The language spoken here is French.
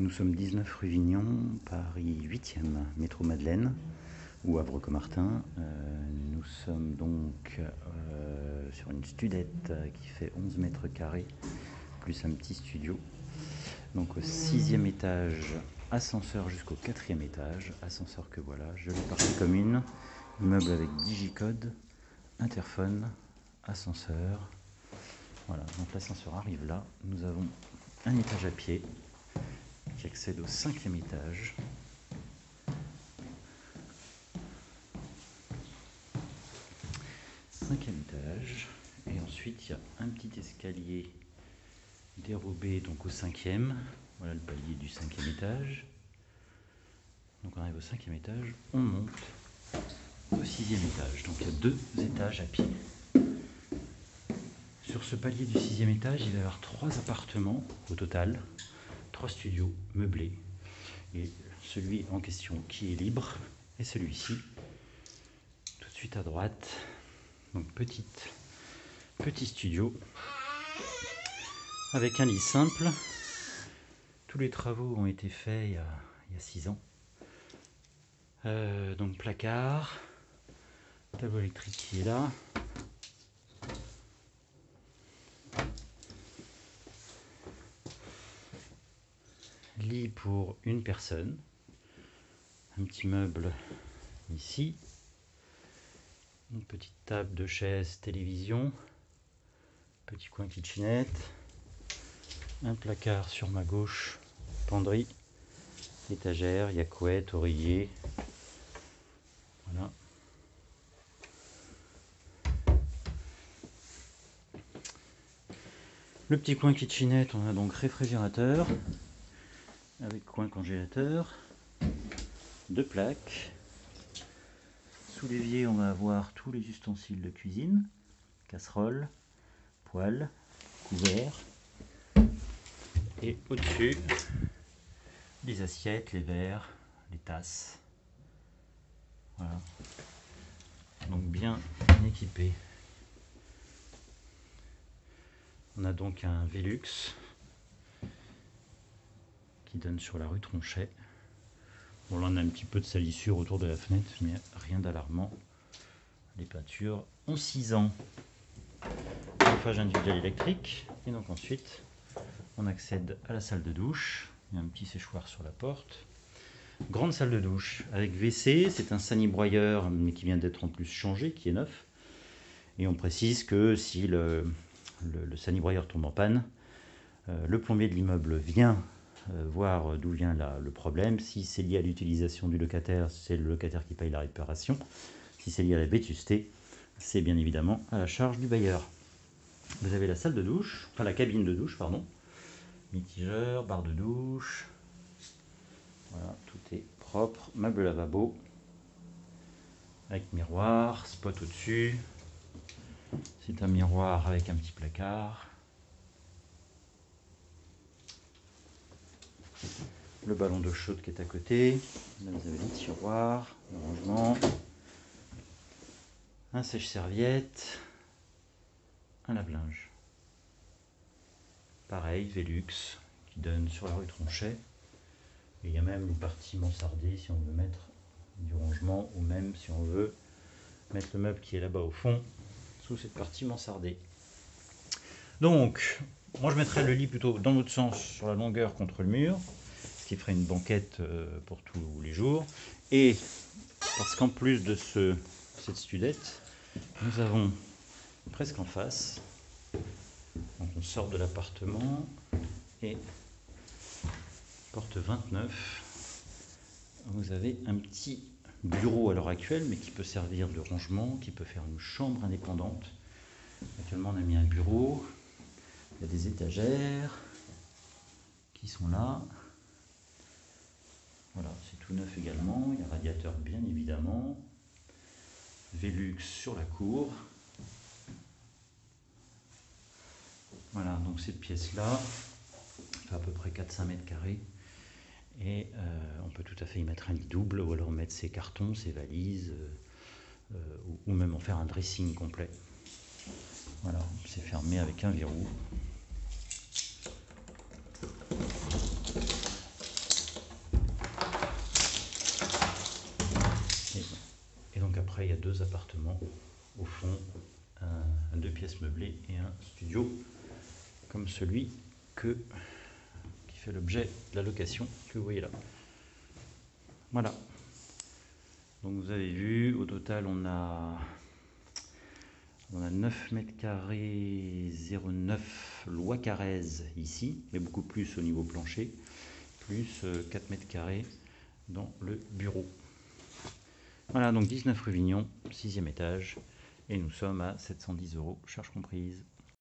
Nous sommes 19 rue Vignon, Paris 8e, métro Madeleine ou Havre-Comartin. Euh, nous sommes donc euh, sur une studette qui fait 11 mètres carrés, plus un petit studio. Donc au sixième étage, ascenseur jusqu'au quatrième étage. Ascenseur que voilà, jolie partie commune, immeuble avec digicode, interphone, ascenseur. Voilà, donc l'ascenseur arrive là. Nous avons un étage à pied qui accède au cinquième étage. Cinquième étage. Et ensuite, il y a un petit escalier dérobé donc au cinquième. Voilà le palier du cinquième étage. Donc on arrive au cinquième étage, on monte au sixième étage. Donc il y a deux étages à pied. Sur ce palier du sixième étage, il va y avoir trois appartements au total trois studios meublés. Et celui en question qui est libre est celui-ci, tout de suite à droite. Donc petite, petit studio avec un lit simple. Tous les travaux ont été faits il y a, six ans. Euh, donc placard, tableau électrique qui est là, pour une personne, un petit meuble ici, une petite table de chaise, télévision, petit coin kitchenette, un placard sur ma gauche, penderie, étagère, couette, oreiller, voilà. Le petit coin kitchenette, on a donc réfrigérateur, avec coin congélateur, deux plaques. Sous l'évier, on va avoir tous les ustensiles de cuisine, casserole, poêle, couvert. Et au-dessus, les assiettes, les verres, les tasses. Voilà. Donc bien équipé. On a donc un Velux donne sur la rue Tronchet. Bon, là, on a un petit peu de salissure autour de la fenêtre, mais rien d'alarmant. Les peintures ont 6 ans. Chauffage individuel électrique. Et donc ensuite, on accède à la salle de douche. Il y a un petit séchoir sur la porte. Grande salle de douche avec WC. C'est un sanibroyeur, mais qui vient d'être en plus changé, qui est neuf. Et on précise que si le, le, sanibroyeur tombe en panne, euh, le plombier de l'immeuble vient voir d'où vient le problème. Si c'est lié à l'utilisation du locataire, c'est le locataire qui paye la réparation. Si c'est lié à la vétusté, c'est bien évidemment à la charge du bailleur. Vous avez la salle de douche, enfin la cabine de douche, pardon. Mitigeur, barre de douche. Voilà, tout est propre. Meuble lavabo. Avec miroir, spot au-dessus. C'est un miroir avec un petit placard. Le ballon d'eau chaude qui est à côté. Vous avez les tiroirs, le rangement, un sèche-serviette, un lave-linge. Pareil, Velux, qui donne sur la rue Tronchet. Et il y a même une partie mansardée si on veut mettre du rangement ou même si on veut mettre le meuble qui est là-bas au fond sous cette partie mansardée. Donc, moi je mettrais le lit plutôt dans l'autre sens sur la longueur contre le mur qui ferait une banquette euh, pour tous les jours. Et parce qu'en plus de ce, cette studette, nous avons presque en face, donc on sort de l'appartement et porte 29, vous avez un petit bureau à l'heure actuelle, mais qui peut servir de rangement, qui peut faire une chambre indépendante. Actuellement, on a mis un bureau, il y a des étagères qui sont là. Voilà, c'est tout neuf également. Il y a radiateur bien évidemment. Velux sur la cour. Voilà, donc cette pièce-là fait à peu près 4-5 mètres carrés. Et euh, on peut tout à fait y mettre un lit double ou alors mettre ses cartons, ses valises, euh, euh, ou, même en faire un dressing complet. Voilà, c'est fermé avec un verrou. Deux appartements au fond, deux pièces meublées et un studio comme celui que, qui fait l'objet de la location que vous voyez là. Voilà. Donc vous avez vu, au total on a, on a 9 mètres carrés 09 loi Carrez ici, mais beaucoup plus au niveau plancher, plus 4 euh, mètres carrés dans le bureau. Voilà, donc 19 rue Vignon, 6 étage, et nous sommes à 710 euros, charge comprise.